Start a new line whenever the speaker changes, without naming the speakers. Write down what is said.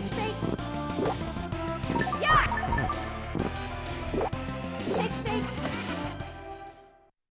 Shake, shake. Yeah! Shake, shake.